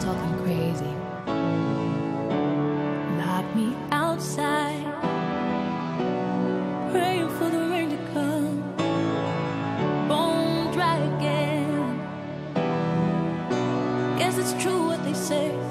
talking crazy. Lock me outside, praying for the rain to come. Bone dry again. Guess it's true what they say.